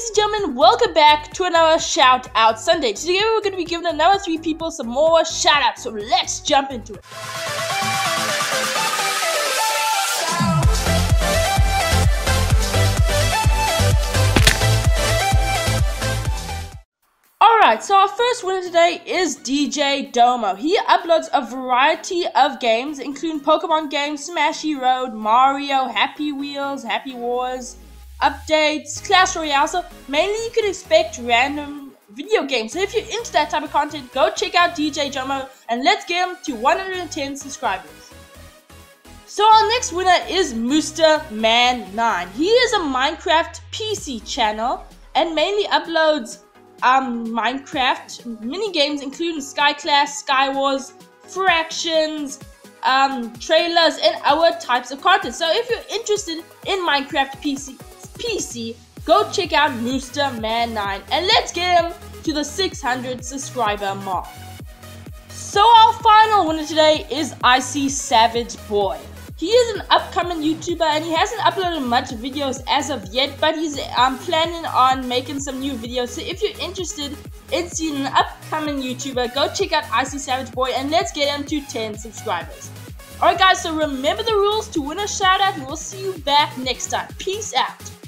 ladies and gentlemen, welcome back to another Shout Out Sunday. Today we're going to be giving another three people some more shout outs, so let's jump into it. Alright, so our first winner today is DJ Domo. He uploads a variety of games, including Pokemon games, Smashy Road, Mario, Happy Wheels, Happy Wars, updates, Clash Royale. So mainly you can expect random video games. So if you're into that type of content, go check out DJ Domo and let's get him to 110 subscribers. So our next winner is Mooster Man 9. He is a Minecraft PC channel and mainly uploads um, Minecraft mini games, including Sky Clash, Sky Wars, Factions, um, trailers, and other types of content. So if you're interested in Minecraft PC, PC, go check out Mooster Man 9 and let's get him to the 600 subscriber mark. So our final winner today is Icy Savage Boy. He is an upcoming YouTuber and he hasn't uploaded much videos as of yet, but he's um, planning on making some new videos. So if you're interested in seeing an upcoming YouTuber, go check out Icy Savage Boy and let's get him to 10 subscribers. Alright guys, so remember the rules to win a shout out and we'll see you back next time. Peace out.